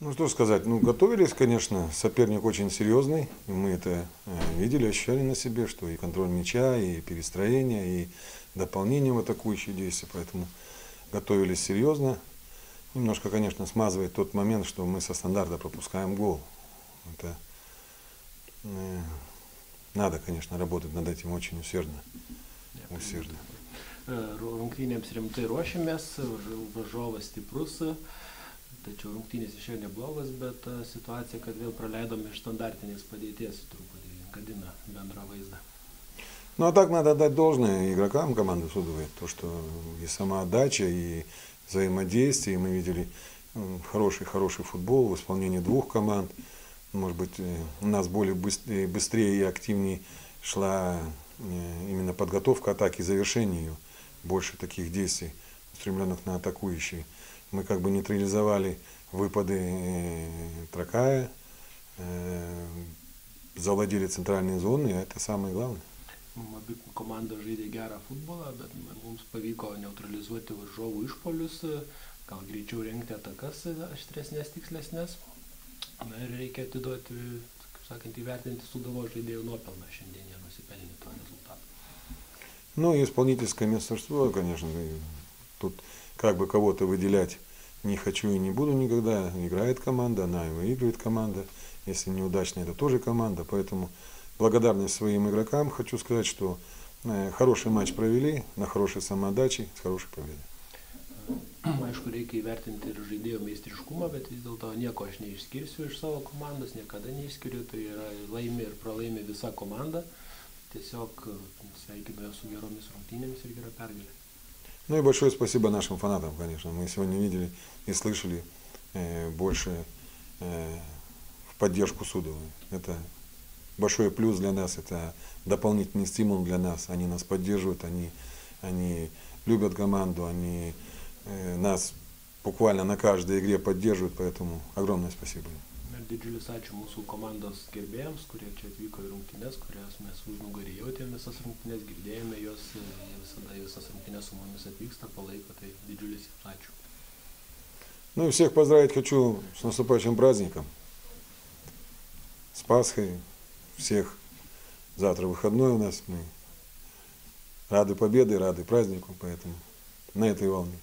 Ну что сказать, ну готовились, конечно, соперник очень серьезный, мы это э, видели, ощущали на себе, что и контроль мяча, и перестроение, и дополнение в атакующие действия, поэтому готовились серьезно. Немножко, конечно, смазывает тот момент, что мы со стандарта пропускаем гол. Это э, надо, конечно, работать над этим очень усердно. усердно. Rungtynėms rimtai ruošiamės, varžovas stiprus, tačiau rungtynės išėjo neblogas, bet situacija, kad vėl praleidom iš standartinės padėties, truputį gadina bendrą vaizdą. Ну а так надо отдать должное игрокам команды Судовой. То, что и самоотдача, и взаимодействие. Мы видели хороший-хороший футбол в исполнении двух команд. Может быть, у нас более быстрее, быстрее и активнее шла именно подготовка атаки, завершение ее. Больше таких действий, устремленных на атакующие. Мы как бы нейтрализовали выпады Тракая, завладели центральные зоны, и это самое главное. Abi komandos žaidė gerą futbolą, bet mums pavyko neutralizuoti varžovų išpolius, gal greičiau rengti atakas aštresnės, tikslesnės. Na ir reikia atiduoti, kaip sakant, įvertinti sudavo žaidėjų nuopelną šiandien jie nusipelnė to результата. Ну и исполнительское мастерство, конечно, тут как бы кого-то выделять не хочу и не буду никогда. Играет команда, она и выигрывает команда. Если неудачно, это тоже команда. Поэтому благодарность своим игрокам. Хочу сказать, что э, хороший матч провели, на хорошей самоотдаче, с хорошей победой. Aišku, reikia įvertinti ir žaidėjo meistriškumą, bet vis dėlto nieko aš neišskirsiu iš savo komandos, niekada neišskiriu, tai yra laimi ir pralaimi visa komanda. Tiesiog sveikinu su geromis rungtynėmis ir gera pergalė. Ну и большое спасибо нашим фанатам, конечно. Мы сегодня видели и слышали э, больше э, в поддержку Судовой. Это большой плюс для нас, это дополнительный стимул для нас. Они нас поддерживают, они, они любят команду, они э, нас буквально на каждой игре поддерживают, поэтому огромное спасибо. Didžiulis ačiū mūsų komandos gerbėjams, kurie čia atvyko į rungtynes, kurias mes jautėm visas rungtynes, girdėjome į visas rungtynes su mumis atvyksta, palaiko, tai didžiulis ačiū. Ну и всех поздравить хочу с наступающим праздником, с Пасхой, всех. Завтра выходной у нас, мы рады победы, рады празднику, поэтому на этой волне.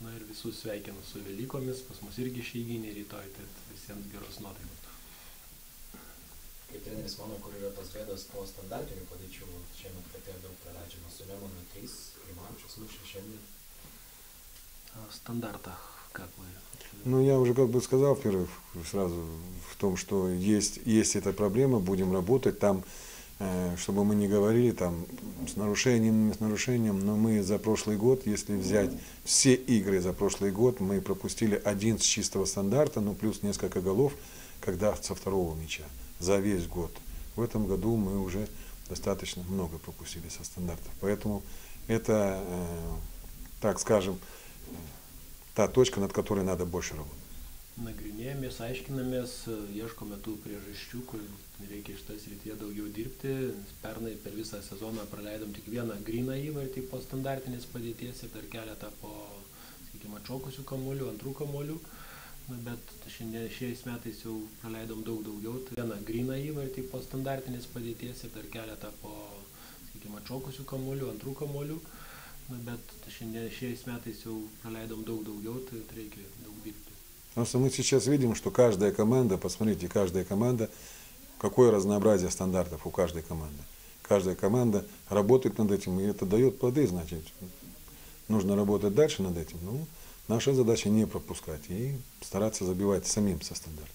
Na ir visus sveikinu su Velykomis, pas mus irgi išeiginė rytoj, tai visiems geros nuotaikos. Kaip treneris mano, kur yra tos bėdos po standartinių padėčių, šiemet katė daug praleidžiama su Lemonu 3, Klimančius mušė šiandien. Стандарта, как вы? Ну, я уже как бы сказал, во-первых, сразу в том, что есть, есть эта проблема, будем работать там, э, чтобы мы не говорили там с нарушением, не с нарушением, но мы за прошлый год, если взять все игры за прошлый год, мы пропустили один с чистого стандарта, ну плюс несколько голов, когда со второго мяча за весь год. В этом году мы уже достаточно много пропустили со стандартов. Поэтому это, э, так скажем, та точка, над которой надо больше работать. Nagrinėjomės, aiškinamės, ieškome tų priežasčių, kur reikia iš tas rytyje daugiau dirbti. Pernai per visą sezoną praleidom tik vieną gryną įvartį po standartinės padėties ir dar keletą po, sakykime, atšokusių kamuolių, antrų kamuolių. Na, bet šiandien, šiais metais jau praleidom daug daugiau. Tai vieną gryną įvartį po standartinės padėties ir dar keletą po, sakykime, atšokusių kamuolių, antrų kamuolių. Na, bet šiandien, šiais metais jau praleidom daug daugiau, tai reikia daug dirbti. Потому что мы сейчас видим, что каждая команда, посмотрите, каждая команда, какое разнообразие стандартов у каждой команды. Каждая команда работает над этим, и это дает плоды, значит, нужно работать дальше над этим. Ну, наша задача не пропускать и стараться забивать самим со стандарта.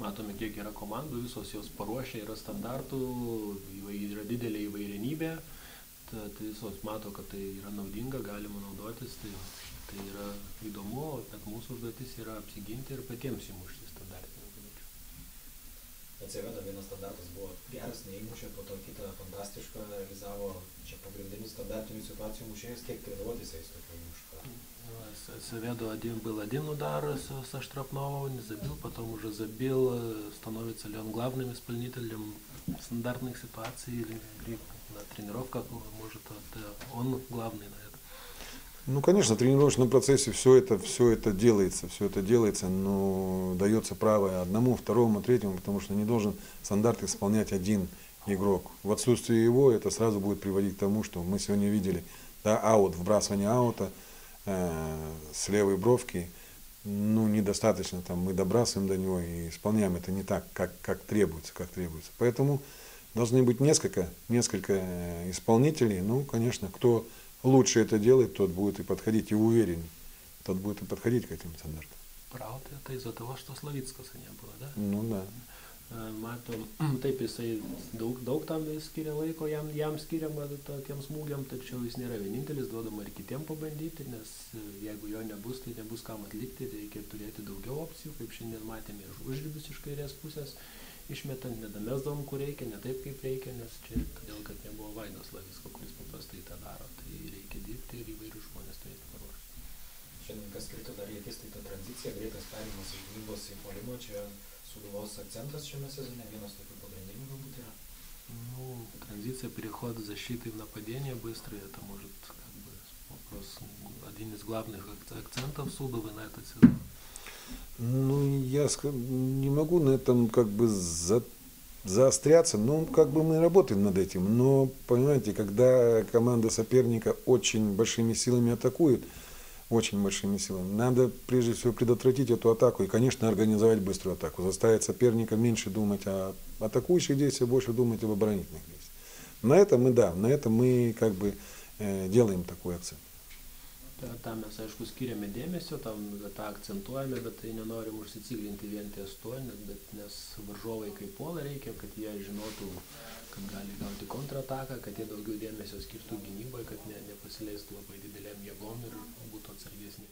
Matome, kiek yra komandų, visos jos paruošia, yra standartų, yra didelė įvairinybė, tad visos mato, kad tai yra naudinga, galima naudotis, tai, tai yra įdomu, bet mūsų užduotis yra apsiginti ir patiems įmušti standartinių padėčių. Atsiveda vienas standartas buvo geras, neįmušė, po to kitą fantastišką realizavo, čia pagrindinis standartinių situacijų mušėjas, kiek тренировались есть такой муж? Совету один был один удар со Штрафнового, не забил, потом уже забил, становится ли он главным исполнителем стандартных ситуаций или на тренировках, может, он главный на это. Ну, конечно, в тренировочном процессе все это, все это делается, все это делается, но дается право одному, второму, третьему, потому что не должен стандарт исполнять один игрок. В отсутствие его это сразу будет приводить к тому, что мы сегодня видели, да, аут, вбрасывание аута э, с левой бровки, ну, недостаточно, там, мы добрасываем до него и исполняем это не так, как, как требуется, как требуется. Поэтому должны быть несколько, несколько э, исполнителей, ну, конечно, кто лучше это делает, тот будет и подходить, и уверен, тот будет и подходить к этим стандартам. Правда, это из-за того, что Славickas не было, да? Ну да. Matom, taip jisai daug, daug tam skiria laiko, jam, jam skiriama tokiam smūgiam, tačiau jis nėra vienintelis, duodama ir kitiem pabandyti, nes jeigu jo nebus, tai nebus kam atlikti, reikia turėti daugiau opcijų, kaip šiandien matėme iš užribus iš kairės pusės, išmetant, nedamesdavom, kur reikia, ne taip, kaip reikia, nes čia todėl, kad nebuvo Vaidos Lavisko, kuris paprastai tą daro, tai reikia dirbti ir įvairius žmonės turėti paruošti. Šiandien kas krito dar į akis, tai ta tranzicija, greitas perėjimas iš gynybos į polimą, čia Судовos акцентас šiame сезоне, vienas tokių pagrindinių galbūt yra? Ну, транзиция, переход защиты в нападение быстрый, это может как бы вопрос, один из главных акцентов Судовой на этот сезон. Ну, я не могу на этом как бы за, заостряться, но как бы мы работаем над этим. Но, понимаете, когда команда соперника очень большими силами атакует, очень большими силами. Надо прежде всего предотвратить эту атаку и, конечно, организовать быструю атаку. Заставить соперника меньше думать о атакующих действиях, больше думать об оборонительных действиях. На этом мы, да, на этом мы как бы э, делаем такой акцент. Tam mes, aišku, skiriame dėmesio, tam tą akcentuojame, bet tai nenorim užsiciklinti vien ties to, bet nes varžovai kaip puola reikia, kad jie žinotų, kad gali gauti kontrataką, kad jie daugiau dėmesio skirtų gynybai, kad ne, nepasileistų labai didelėm jėgom ir būtų atsargesni.